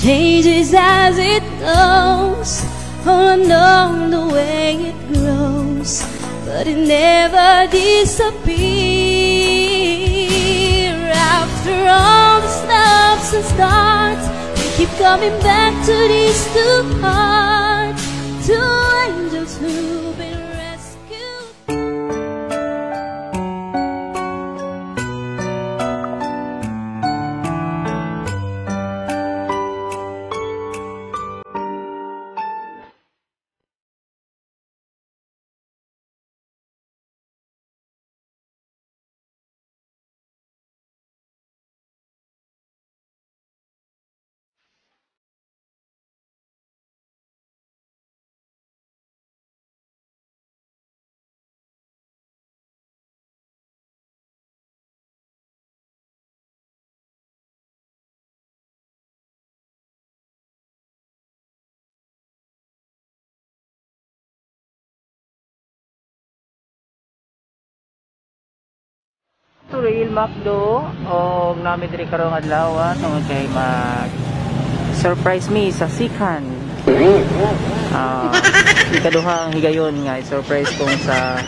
Changes as it goes, all along the way it grows, but it never disappears. After all the stops and starts, we keep coming back to these two hearts, two angels who've Real Macdo o nami diri karong adlaw tungod kay mag surprise me sa sikan. Ah, ikaduhang higayon nga surprise kong sa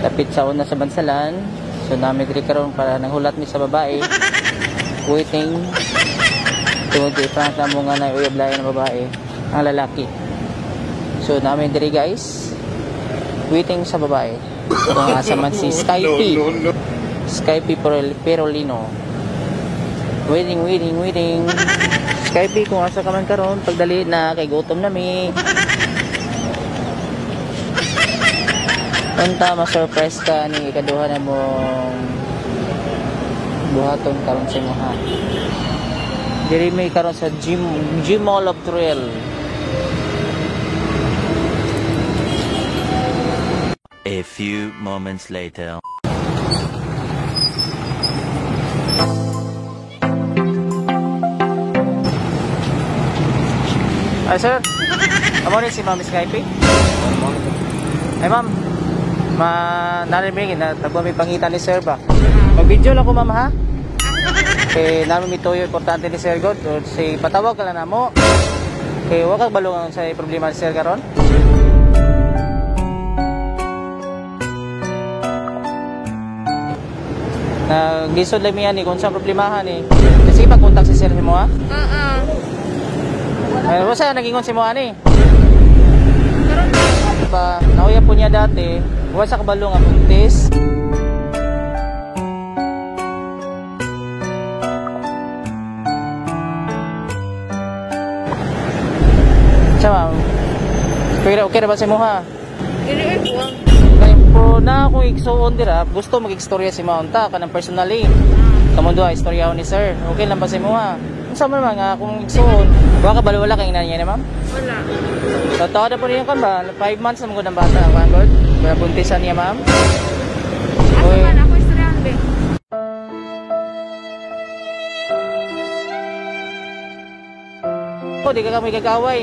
lapit sa una sa bansalan. So nami diri karon para nanghulat mi sa babae. Waiting tungod kay Frank na mo nga na ng babae ang lalaki. So namin diri guys waiting sa babae. Kung asa man si Skype. Skype Perol- Perolino. Waiting, waiting, waiting. Skype kung asa ka man karon pagdali na kay gutom na mi. Unta ma-surprise ka ni ikaduha na mong buhaton karon sa imuha. Diri mi karon sa gym Gym Mall of Trail. A few moments later. Ay, sir. Amo ni si Ma'am Skype. Ay, ma'am. Ma narinig na tagwa may pangitan ni sir ba? Mag-video lang ko, ma'am, ha? Kay namin mituyo importante ni Sir God. Si patawag ka lang na mo. Kay wag kag balungan sa problema ni Sir karon. Naglisod lang miyan ni kung saan problemahan ni. Sige pag-contact si Sir mo ha. Oo. Ay, wasa nagingon si mo ani. Pa, nauya po niya dati, wasa kabalo nga buntis. Siya ma'am, pero okay na ba si mo ha? Iliit ko. Po na akong igsuon dira, gusto mag-istorya si Maunta ka ng personally. Kamundo ha, istorya ni sir. Okay lang ba si mo ha? Sa man mga akong igsuon, baka balo wala kang ina niya na ma'am? Wala. Totoo na po niya kan ba? 5 months na mga ng bata, one God. Kaya buntisan niya ma'am. Uy. man ako istoryahan be? Oh, di ka kami gagaway.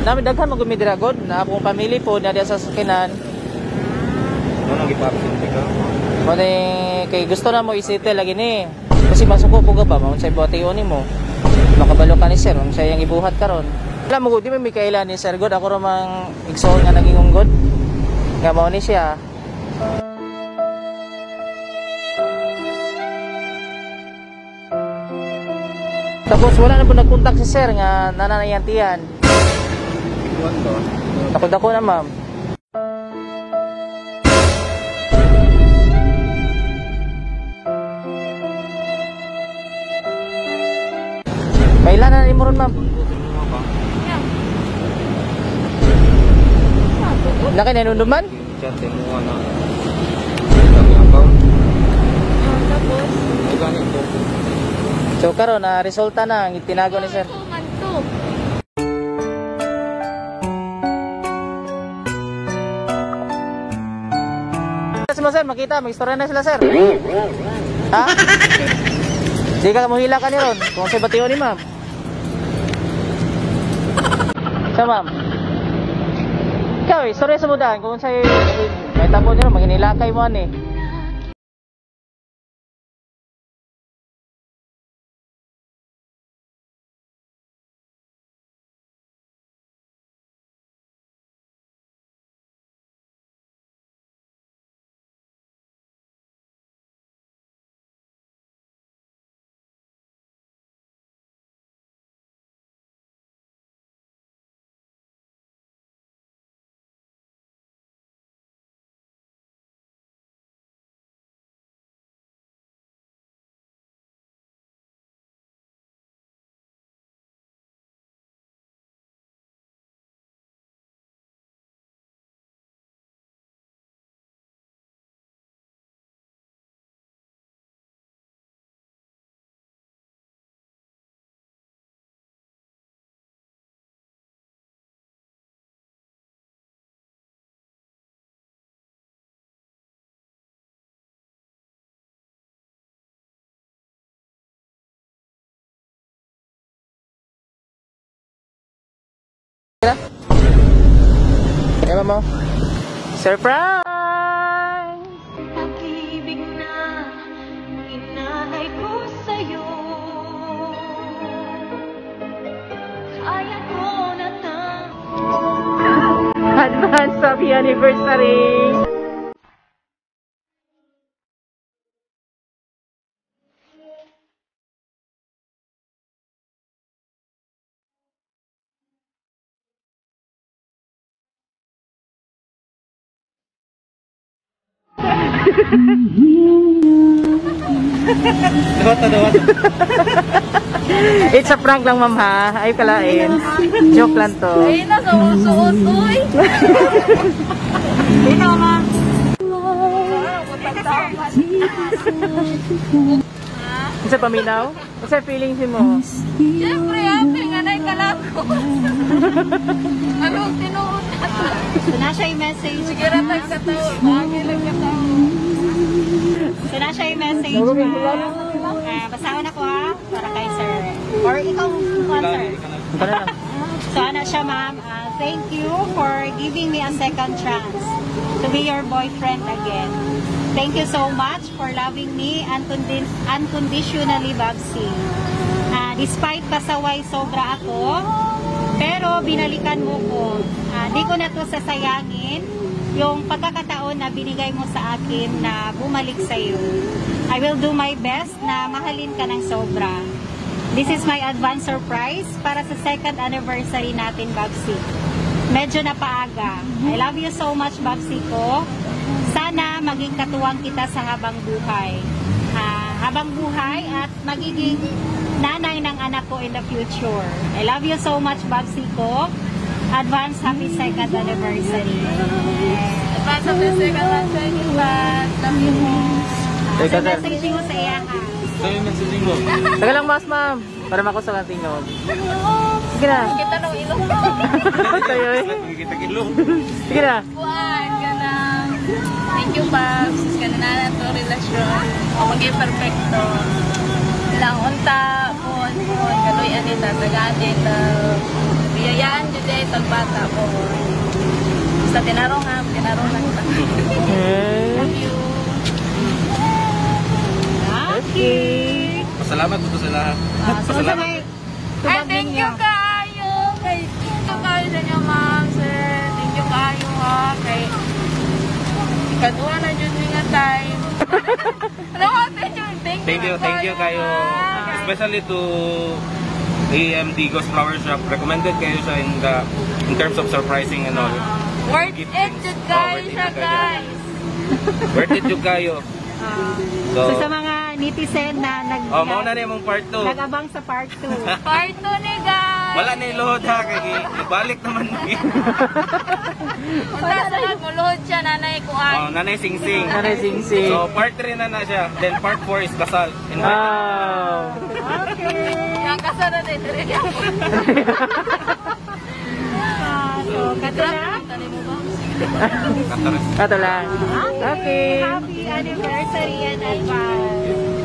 Namin daghan magumidira God na akong pamilya po na diya sa sakinan. Ano gipapsinti ka? Kung kay gusto na mo isite lagi ni. Kasi masuko po ka ba? Maun sa ibuhation ni mo. Makabalo ka ni sir. Kung siya yung ibuhat karon. Alam mo, di mo may kailan ni Sir God. Ako ramang igsoon nga naging unggod. Nga mo ni siya. Tapos wala na po nagkontak si Sir nga nananayantiyan. Iwan to. Takot ako na ma'am. Kailan na ni mo ma'am? Laki na nunduman? Chat mo na. So karon na resulta na ang tinago ni sir. Mo sir, makita, may istorya na sila sir. Ha? Di ka muhila ka ni ron. Kung sa batiyo ni ma'am. Sa ma'am. Ikaw eh, istorya sa mudahan. Kung sa'yo, may tapo ron, maginilakay mo ani. Kira? Ewan mo. Surprise! Pag-ibig na inalay ko sa'yo Kaya ko na Advance happy anniversary! Dawat na dawat. It's a prank lang ma'am ha. Ay kalain. Joke lang to. Ay, nasuot, uy. Sino ma? Isa paminaw? Isa feelings mo? Siyempre, happy nga na ikalako. Anong tinuot na to? So na siya yung message. Sige, ratag sa tao. Bagay lang ka tao. So na siya yung message ma. Uh, basahan ako ha. Para kay sir. Or ikaw lang. So ano siya ma'am, uh, thank you for giving me a second chance to be your boyfriend again. Thank you so much for loving me uncondi- unconditionally, Babsi. Uh, despite pasaway sobra ako, pero binalikan mo ko. Uh, di ko na to sasayangin yung pagkakataon na binigay mo sa akin na bumalik sa iyo. I will do my best na mahalin ka ng sobra. This is my advance surprise para sa second anniversary natin, Babsi. Medyo napaaga. I love you so much, Babsi ko. Sana maging katuwang kita sa habang buhay. Ah, habang buhay at magiging nanay ng anak ko in the future. I love you so much, Babsi ko. Advance happy second anniversary. Advance of the second anniversary, but love you more. Teka, sir. message mo sa iya ka. Sa'yo messaging mo. Taga lang mas ma'am. Para makusa kang tingog. Sige na. Kita nung ilong. Tayo eh. Kita kilo. Sige na. Buwan ka na. Thank you, Babs. Ka na na to relasyon. O maging perfecto. Lang unta po, po, kaloy anita, tagadi, ta, biyayaan dyan dyan, tagbata po. Basta tinarong ha, tinarong lang ta. Love you. Okay. Pasalamat po sa lahat. Ah, sa may Ay, thank you kayo. Kay, thank you kayo sa inyo, ma'am, sir. Thank you kayo, ha. Kay, ikaduha na dyan nga time. Ano thank you, thank you. Kayo. Especially to AMD Ghost Flower Shop. Recommended kayo siya in the in terms of surprising and all. Worth Gift it, things. jud Oh, worth it guys. Worth it yung kayo. So, So, sa mga netizen na nag, oh, mauna na yung part 2. nag-abang sa part 2. Part 2 ni guys. Wala na iluhod ha, kay ibalik naman ni. Unta sa nagmuluhod siya, nanay ko Oh, ay. nanay sing-sing. Nanay sing-sing. So, part 3 na na siya. Then, part 4 is kasal. Invite Wow. Yung kasara din, dire ako. So, katulad. Tani mo ba? Kataras. Kato lang. Okay. Happy anniversary in advance.